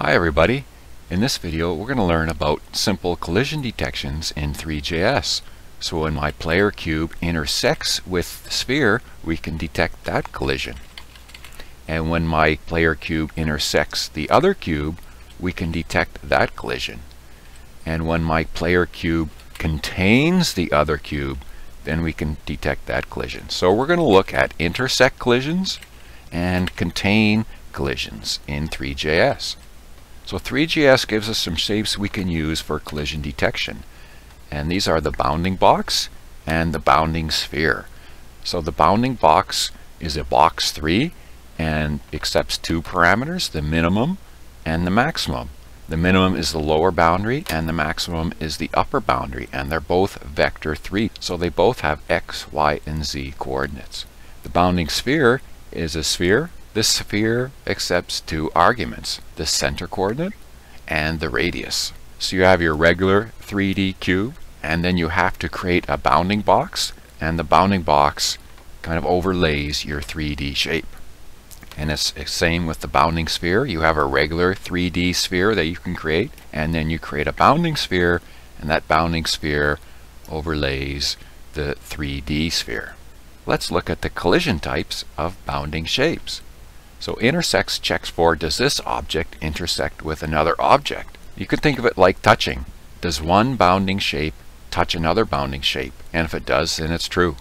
Hi everybody. In this video we're going to learn about simple collision detections in Three.js. So when my player cube intersects with the sphere we can detect that collision. And when my player cube intersects the other cube we can detect that collision. And when my player cube contains the other cube then we can detect that collision. So we're going to look at intersect collisions and contain collisions in Three.js. So Three.js gives us some shapes we can use for collision detection. And these are the bounding box and the bounding sphere. So the bounding box is a box 3 and accepts two parameters, the minimum and the maximum. The minimum is the lower boundary and the maximum is the upper boundary and they're both vector 3 so they both have x, y, and z coordinates. The bounding sphere is a sphere this sphere accepts two arguments, the center coordinate and the radius. So you have your regular 3D cube and then you have to create a bounding box and the bounding box kind of overlays your 3D shape. And it's the same with the bounding sphere. You have a regular 3D sphere that you can create and then you create a bounding sphere and that bounding sphere overlays the 3D sphere. Let's look at the collision types of bounding shapes. So intersects checks for does this object intersect with another object? You could think of it like touching. Does one bounding shape touch another bounding shape? And if it does, then it's true.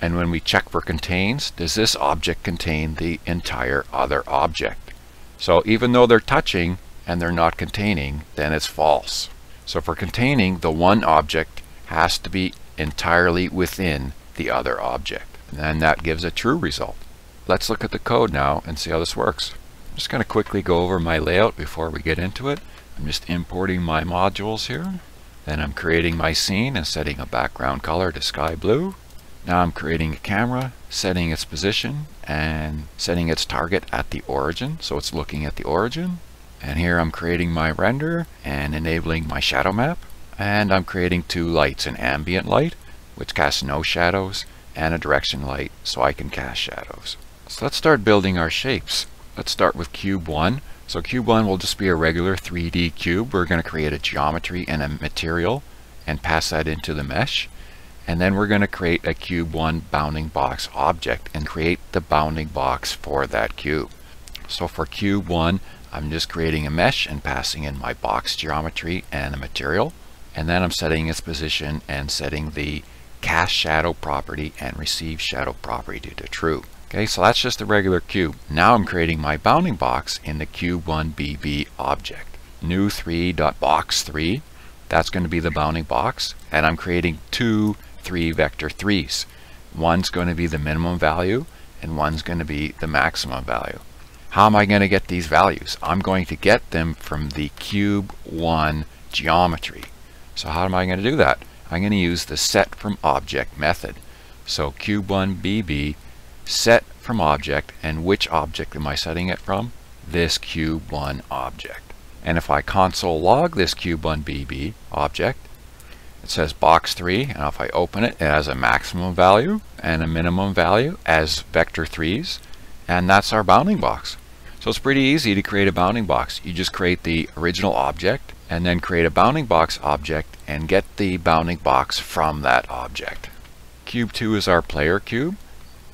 And when we check for contains, does this object contain the entire other object? So even though they're touching and they're not containing, then it's false. So for containing, the one object has to be entirely within the other object. And that gives a true result. Let's look at the code now and see how this works. I'm just going to quickly go over my layout before we get into it. I'm just importing my modules here. Then I'm creating my scene and setting a background color to sky blue. Now I'm creating a camera, setting its position and setting its target at the origin so it's looking at the origin. And here I'm creating my render and enabling my shadow map. And I'm creating two lights, an ambient light which casts no shadows and a direction light so I can cast shadows. So let's start building our shapes. Let's start with cube 1. So cube 1 will just be a regular 3D cube. We're going to create a geometry and a material and pass that into the mesh. And then we're going to create a cube 1 bounding box object and create the bounding box for that cube. So for cube 1 I'm just creating a mesh and passing in my box geometry and a material. And then I'm setting its position and setting the cast shadow property and receive shadow property to true. Okay, so that's just a regular cube. Now I'm creating my bounding box in the cube1bb object. New 3.box3, that's going to be the bounding box, and I'm creating two 3 vector 3s. One's going to be the minimum value, and one's going to be the maximum value. How am I going to get these values? I'm going to get them from the cube 1 geometry. So how am I going to do that? I'm going to use the set from object method. So cube1bb set from object and which object am I setting it from? This cube1 object. And if I console log this cube1bb object, it says box 3 and if I open it, it has a maximum value and a minimum value as vector 3's and that's our bounding box. So it's pretty easy to create a bounding box. You just create the original object and then create a bounding box object and get the bounding box from that object. Cube 2 is our player cube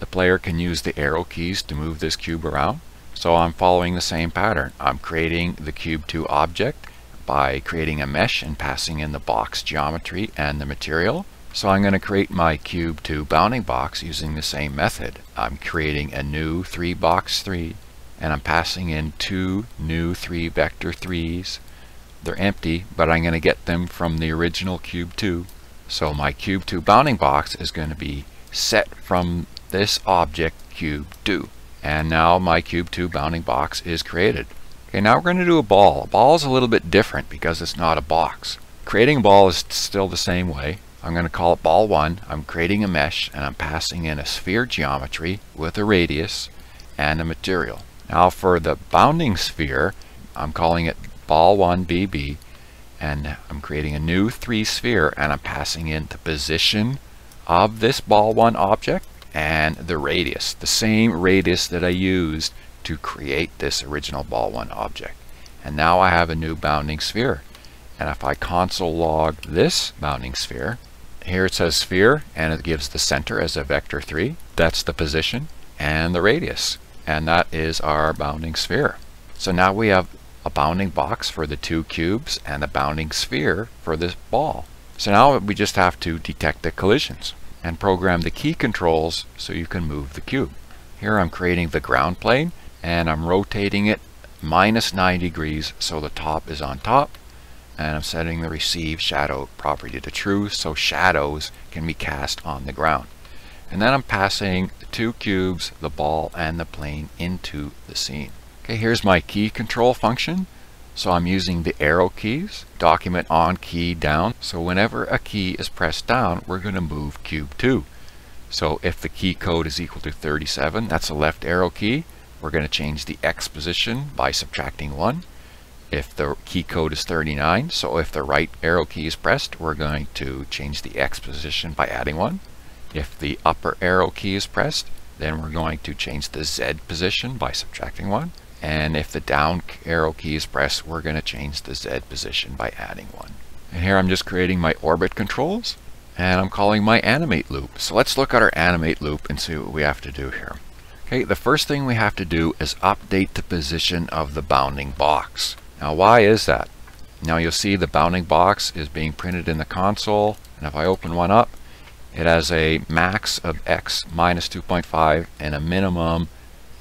the player can use the arrow keys to move this cube around. So I'm following the same pattern. I'm creating the cube 2 object by creating a mesh and passing in the box geometry and the material. So I'm going to create my cube 2 bounding box using the same method. I'm creating a new 3 box 3 and I'm passing in two new 3 vector 3s. They're empty but I'm going to get them from the original cube 2. So my cube 2 bounding box is going to be set from this object cube 2. And now my cube 2 bounding box is created. Okay, now we're going to do a ball. A ball is a little bit different because it's not a box. Creating a ball is still the same way. I'm going to call it ball 1. I'm creating a mesh and I'm passing in a sphere geometry with a radius and a material. Now for the bounding sphere, I'm calling it ball 1 BB and I'm creating a new 3 sphere and I'm passing in the position of this ball 1 object and the radius, the same radius that I used to create this original ball one object. And now I have a new bounding sphere. And if I console log this bounding sphere, here it says sphere and it gives the center as a vector 3. That's the position and the radius. And that is our bounding sphere. So now we have a bounding box for the two cubes and a bounding sphere for this ball. So now we just have to detect the collisions and program the key controls so you can move the cube. Here I'm creating the ground plane and I'm rotating it minus 9 degrees so the top is on top and I'm setting the receive shadow property to true so shadows can be cast on the ground. And then I'm passing the two cubes, the ball, and the plane into the scene. Okay, here's my key control function. So I'm using the arrow keys, document on key down. So whenever a key is pressed down, we're going to move cube 2. So if the key code is equal to 37, that's a left arrow key. We're going to change the X position by subtracting 1 if the key code is 39. So if the right arrow key is pressed, we're going to change the X position by adding 1. If the upper arrow key is pressed, then we're going to change the Z position by subtracting 1. And if the down arrow key is pressed, we're going to change the Z position by adding 1. And here I'm just creating my orbit controls. And I'm calling my animate loop. So let's look at our animate loop and see what we have to do here. Okay, the first thing we have to do is update the position of the bounding box. Now why is that? Now you'll see the bounding box is being printed in the console and if I open one up it has a max of x minus 2.5 and a minimum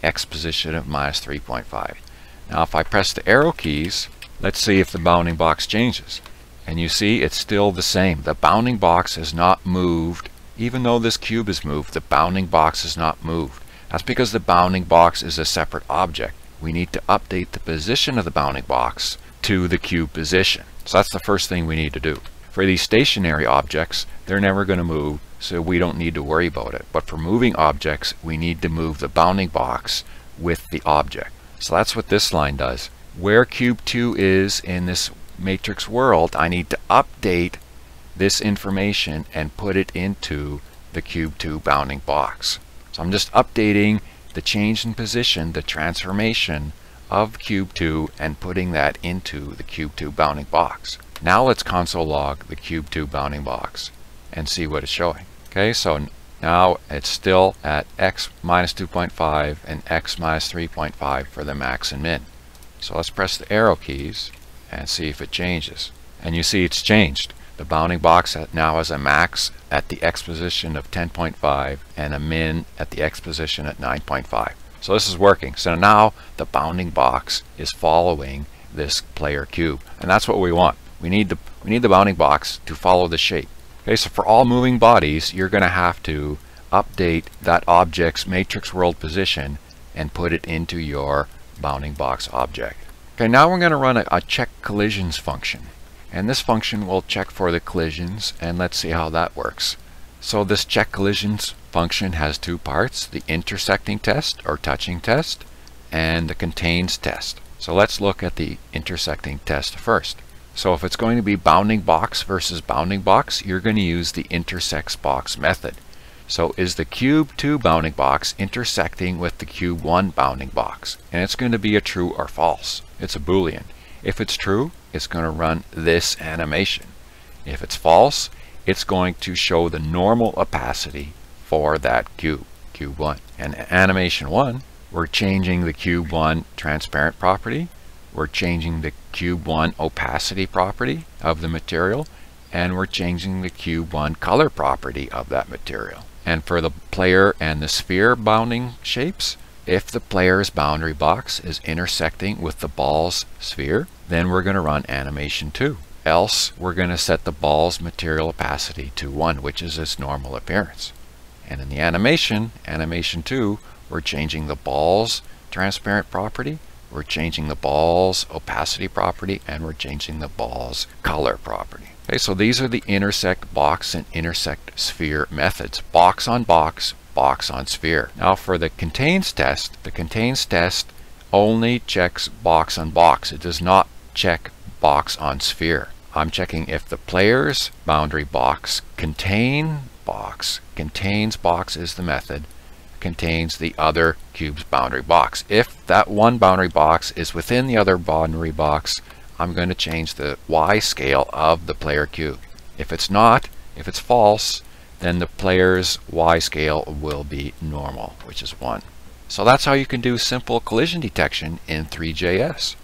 x position of minus 3.5. Now if I press the arrow keys let's see if the bounding box changes and you see it's still the same. The bounding box has not moved even though this cube is moved the bounding box is not moved. That's because the bounding box is a separate object we need to update the position of the bounding box to the cube position. So that's the first thing we need to do. For these stationary objects, they're never going to move, so we don't need to worry about it. But for moving objects, we need to move the bounding box with the object. So that's what this line does. Where cube 2 is in this matrix world, I need to update this information and put it into the cube 2 bounding box. So I'm just updating the change in position, the transformation of cube 2 and putting that into the cube 2 bounding box. Now let's console log the cube 2 bounding box and see what it's showing. Okay, so now it's still at x minus 2.5 and x minus 3.5 for the max and min. So let's press the arrow keys and see if it changes. And you see it's changed. The bounding box now has a max at the x position of 10.5 and a min at the x position at 9.5. So this is working. So now the bounding box is following this player cube. And that's what we want. We need the, we need the bounding box to follow the shape. Okay, so for all moving bodies, you're going to have to update that object's matrix world position and put it into your bounding box object. Okay, now we're going to run a, a check collisions function. And this function will check for the collisions and let's see how that works. So this check collisions function has two parts, the intersecting test or touching test and the contains test. So let's look at the intersecting test first. So if it's going to be bounding box versus bounding box, you're going to use the intersects box method. So is the cube 2 bounding box intersecting with the cube 1 bounding box? And it's going to be a true or false. It's a boolean. If it's true, it's going to run this animation. If it's false, it's going to show the normal opacity for that cube, cube 1. And animation 1, we're changing the cube 1 transparent property, we're changing the cube 1 opacity property of the material, and we're changing the cube 1 color property of that material. And for the player and the sphere bounding shapes, if the player's boundary box is intersecting with the ball's sphere, then we're going to run animation 2. Else, we're going to set the ball's material opacity to 1, which is its normal appearance. And in the animation, animation 2, we're changing the ball's transparent property, we're changing the ball's opacity property, and we're changing the ball's color property. Okay, so these are the intersect box and intersect sphere methods. Box on box, box on sphere. Now for the contains test, the contains test only checks box on box. It does not check box on sphere. I'm checking if the player's boundary box contain box, contains box is the method, contains the other cube's boundary box. If that one boundary box is within the other boundary box, I'm going to change the Y scale of the player cube. If it's not, if it's false, then the player's Y scale will be normal, which is 1. So that's how you can do simple collision detection in Three.js.